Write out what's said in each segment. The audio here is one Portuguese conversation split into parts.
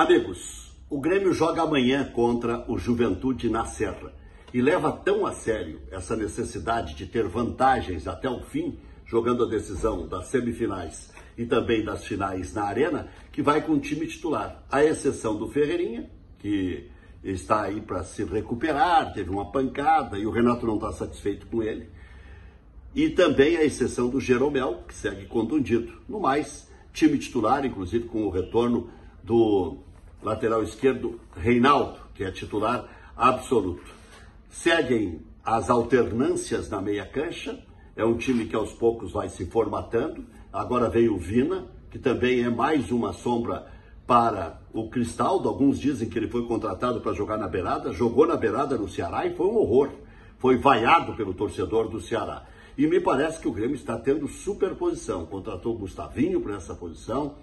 Amigos, o Grêmio joga amanhã contra o Juventude na Serra e leva tão a sério essa necessidade de ter vantagens até o fim, jogando a decisão das semifinais e também das finais na Arena, que vai com o time titular, à exceção do Ferreirinha, que está aí para se recuperar, teve uma pancada e o Renato não está satisfeito com ele. E também a exceção do Jeromel, que segue contundido. No mais, time titular, inclusive com o retorno do lateral esquerdo Reinaldo, que é titular absoluto. Seguem as alternâncias na meia cancha, é um time que aos poucos vai se formatando. Agora veio o Vina, que também é mais uma sombra para o Cristaldo. Alguns dizem que ele foi contratado para jogar na beirada, jogou na beirada no Ceará e foi um horror. Foi vaiado pelo torcedor do Ceará. E me parece que o Grêmio está tendo superposição. Contratou o Gustavinho para essa posição,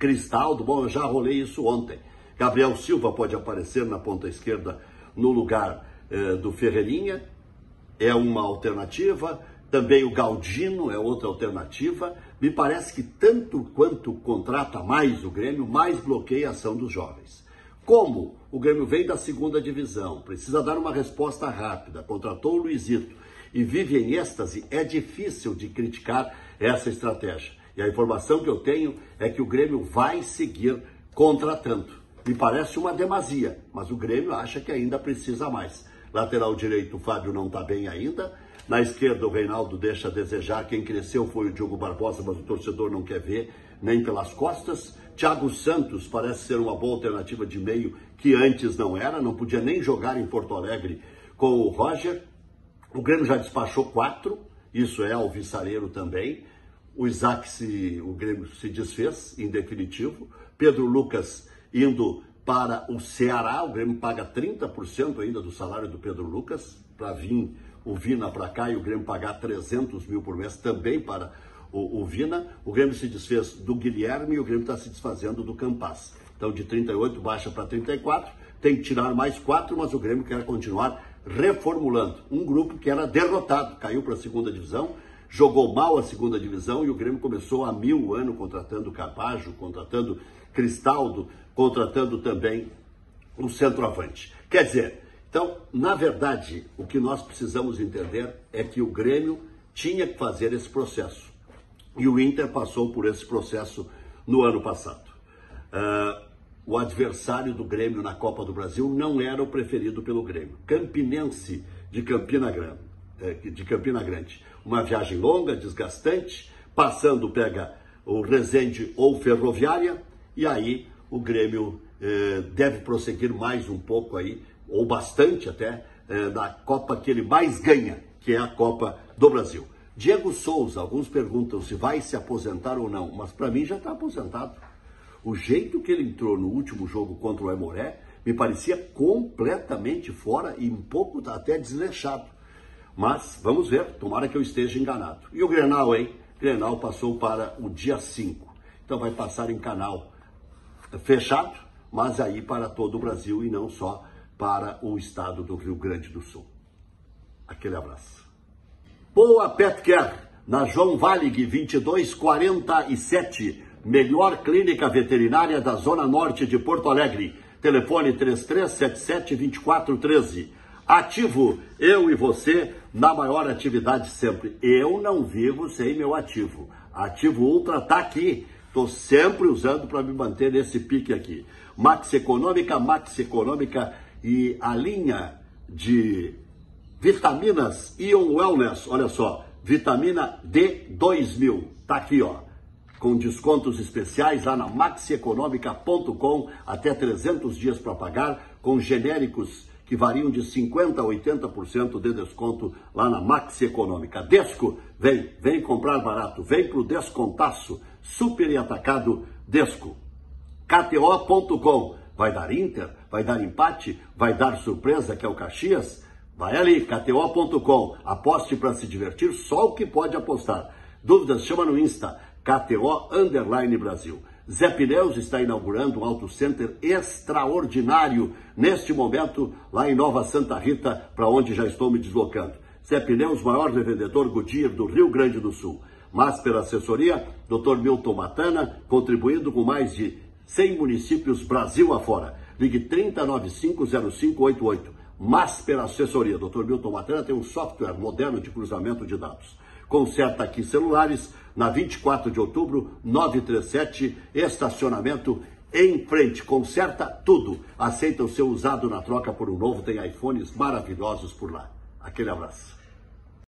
Cristaldo, bom, eu já rolei isso ontem. Gabriel Silva pode aparecer na ponta esquerda no lugar eh, do Ferreirinha, é uma alternativa. Também o Galdino é outra alternativa. Me parece que tanto quanto contrata mais o Grêmio, mais bloqueia a ação dos jovens. Como o Grêmio vem da segunda divisão, precisa dar uma resposta rápida, contratou o Luizito e vive em êxtase, é difícil de criticar essa estratégia. E a informação que eu tenho é que o Grêmio vai seguir contratando. Me parece uma demasia, mas o Grêmio acha que ainda precisa mais. Lateral direito, o Fábio não está bem ainda. Na esquerda, o Reinaldo deixa a desejar. Quem cresceu foi o Diogo Barbosa, mas o torcedor não quer ver nem pelas costas. Thiago Santos parece ser uma boa alternativa de meio que antes não era, não podia nem jogar em Porto Alegre com o Roger. O Grêmio já despachou quatro, isso é alvissareiro também. O Isaac, se, o Grêmio se desfez, em definitivo. Pedro Lucas indo para o Ceará, o Grêmio paga 30% ainda do salário do Pedro Lucas, para vir o Vina para cá e o Grêmio pagar 300 mil por mês também para o, o Vina. O Grêmio se desfez do Guilherme e o Grêmio está se desfazendo do Campas. Então de 38 baixa para 34, tem que tirar mais quatro, mas o Grêmio quer continuar reformulando. Um grupo que era derrotado, caiu para a segunda divisão, jogou mal a segunda divisão e o Grêmio começou há mil anos contratando Carpajo, contratando Cristaldo, contratando também o centroavante. Quer dizer, então, na verdade, o que nós precisamos entender é que o Grêmio tinha que fazer esse processo. E o Inter passou por esse processo no ano passado. Uh, o adversário do Grêmio na Copa do Brasil não era o preferido pelo Grêmio. Campinense de Campina Grande. É, de Campina Grande. Uma viagem longa, desgastante, passando pega o Resende ou Ferroviária, e aí o Grêmio eh, deve prosseguir mais um pouco aí, ou bastante até, eh, da Copa que ele mais ganha, que é a Copa do Brasil. Diego Souza, alguns perguntam se vai se aposentar ou não, mas para mim já está aposentado. O jeito que ele entrou no último jogo contra o Emoré me parecia completamente fora e um pouco até desleixado. Mas vamos ver, tomara que eu esteja enganado. E o Grenal, hein? Grenal passou para o dia 5. Então vai passar em canal fechado, mas aí para todo o Brasil e não só para o estado do Rio Grande do Sul. Aquele abraço. Boa Petcare, na João Valig 2247, melhor clínica veterinária da Zona Norte de Porto Alegre. Telefone 3377 2413. Ativo, eu e você na maior atividade sempre. Eu não vivo sem meu ativo. Ativo Ultra está aqui. Estou sempre usando para me manter nesse pique aqui. Max Econômica, Max Econômica e a linha de vitaminas Ion Wellness. Olha só, vitamina D2000. Tá aqui, ó. Com descontos especiais lá na maxieconomica.com, até 300 dias para pagar, com genéricos que variam de 50% a 80% de desconto lá na Maxi Econômica. Desco, vem, vem comprar barato, vem pro descontaço, super e atacado Desco. KTO.com, vai dar Inter, vai dar empate, vai dar surpresa que é o Caxias? Vai ali, KTO.com, aposte para se divertir, só o que pode apostar. Dúvidas, chama no Insta, KTO Underline Brasil. Zé Pneus está inaugurando um auto center extraordinário neste momento lá em Nova Santa Rita, para onde já estou me deslocando. Zé Pneus, maior revendedor Goodyear do Rio Grande do Sul. Mas pela assessoria, Dr. Milton Matana, contribuindo com mais de 100 municípios Brasil afora. Ligue 30950588. Masper Assessoria. Dr. Milton Matrana tem um software moderno de cruzamento de dados. Conserta aqui celulares na 24 de outubro, 937, estacionamento em frente. Conserta tudo. Aceita o seu usado na troca por um novo. Tem iPhones maravilhosos por lá. Aquele abraço.